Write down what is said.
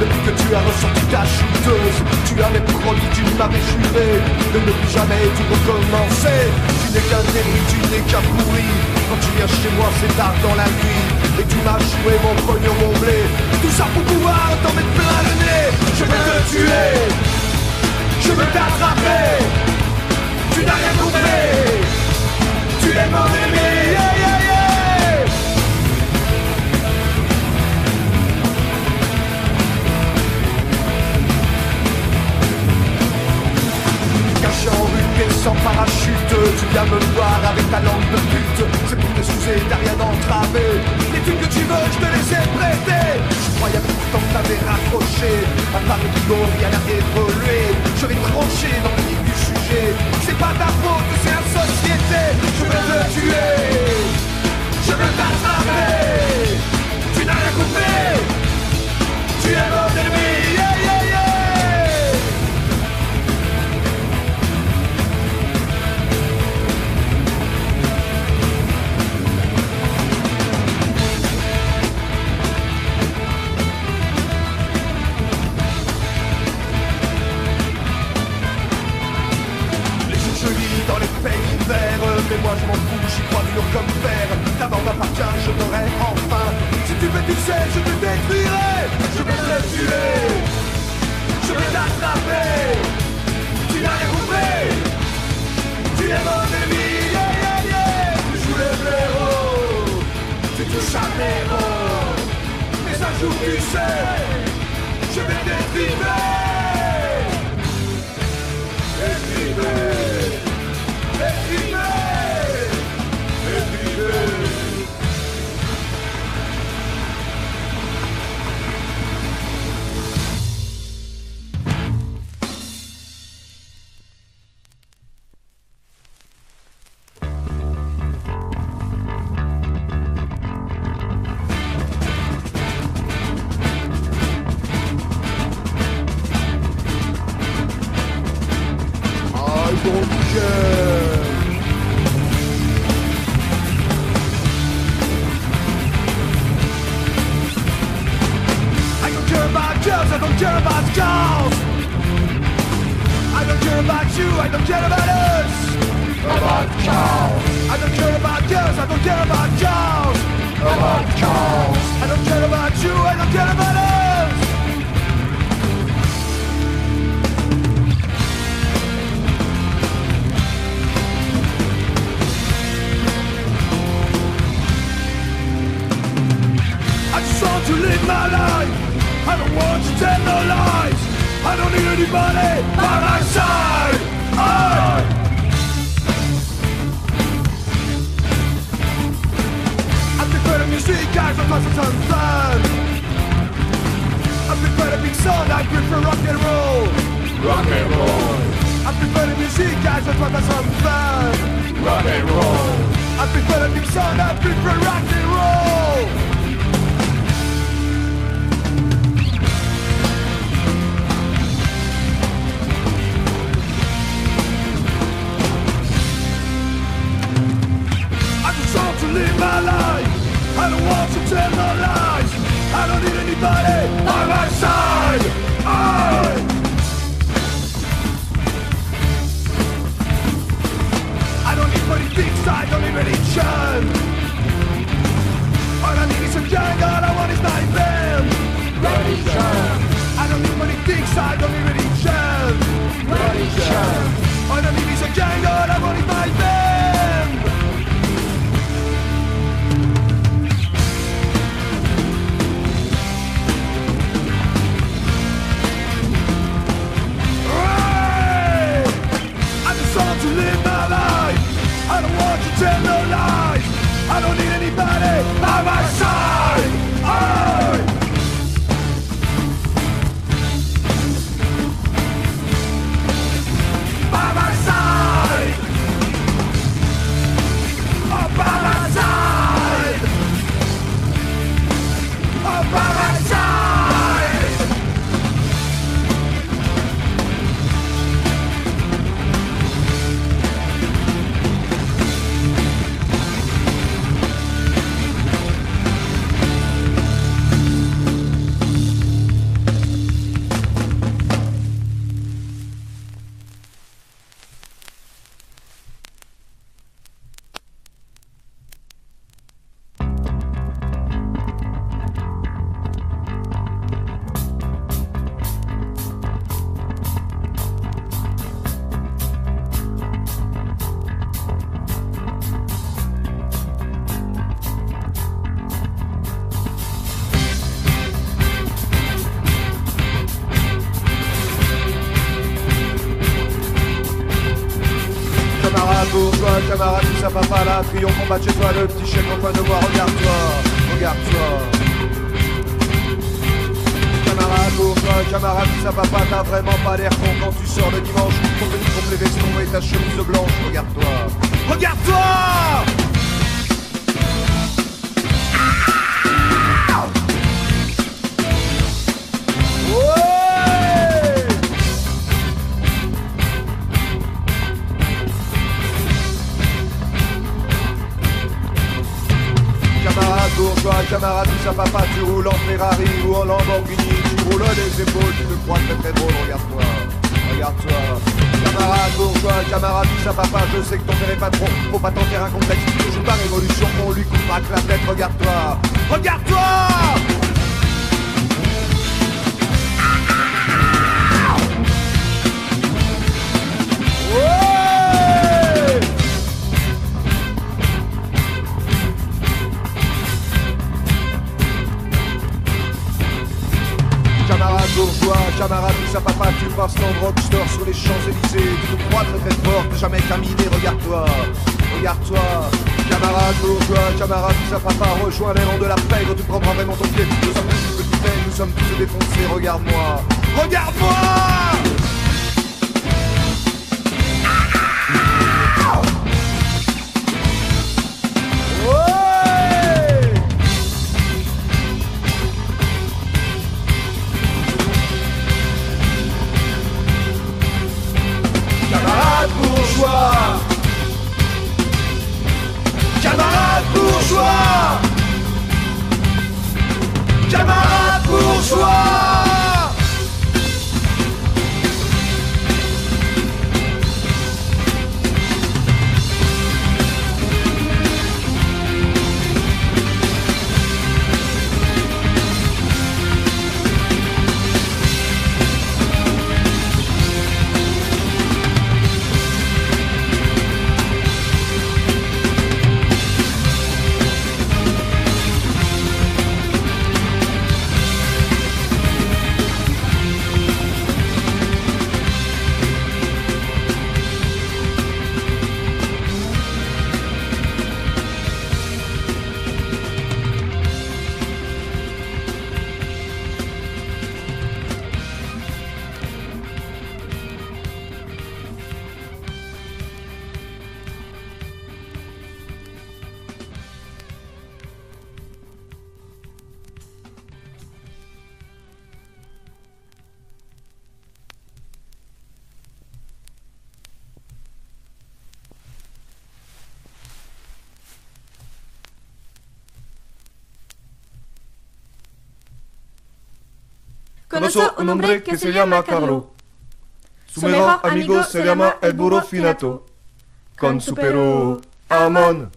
Depuis que tu as ressorti ta shooteuse Tu avais promis, tu m'avais juré De ne plus jamais tout recommencer Tu n'es qu'un début, tu n'es qu'un pourri. Quand tu viens chez moi c'est tard dans la nuit. Et tu m'as joué mon pognon, mon blé. Tout ça pour pouvoir t'en mettre plein le nez. Je vais te tuer. Je vais t'attraper. Tu n'as rien compris Tu es mon aimé. Tu viens me voir avec ta langue de pute C'est pour t'excuser, t'as rien entravé. Les trucs que tu veux, je te les ai prêtés. Je croyais pourtant que t'avais raccroché. À part le boulot, rien n'a Mais moi je m'en fous, j'y crois dur comme fer. D'abord m'appartient, je t'aurai enfin. Si tu veux tu sais, je te détruirai. Je vais te tuer Je vais t'attraper. Tu n'as rien compris. Tu es mon ennemi, Tu joues le blaireau. Tu touches un héros Mais un jour tu sais Je vais Écrivez I don't care about us. About cows. I don't care about girls, I don't care about girls. About cows. I don't care about you, I don't care about us. I just want to live my life. I don't want to tell no lies. I don't need anybody by my side. I prefer to be I prefer rock and roll. Rock and roll. I prefer to be seen, guys Rock and roll. I prefer to be I prefer rock and roll. on my side. Tell no lies. I don't need anybody by my side. Camarade tout ça papa là, triomphe combat chez toi, le petit chef en train de voir, regarde-toi, regarde-toi. Camarade bourgeois, camarade tout ça papa, t'as vraiment pas l'air con quand tu sors le dimanche, ton petit complet veston et ta chemise blanche, regarde-toi, regarde-toi Bourgeois, camarade tout ça papa, tu roules en Ferrari ou en Lamborghini, tu roules les épaules, tu te crois très très drôle, regarde-toi, regarde-toi. Camarade bourgeois, camarade tout ça papa, je sais que ton père est patron, faut pas t'en faire un complexe, tu joues pas révolution, on lui coupera que la tête, regarde-toi, regarde-toi. Ouais Bourgeois, camarade ça papa, tu passes dans rockstore sur les Champs-Élysées, tu te crois très très fort, t'es jamais caminé, regarde-toi, regarde-toi. Camarade bourgeois, camarade tout ça papa, rejoins les rangs de la paix, tu prendras vraiment ton pied. Nous sommes tous petits peines, nous sommes tous défoncés, regarde-moi, regarde-moi Camarade Conosco un hombre que se llama Carlo. Su mejor amigo se llama el burro finato. Con su perro Amon.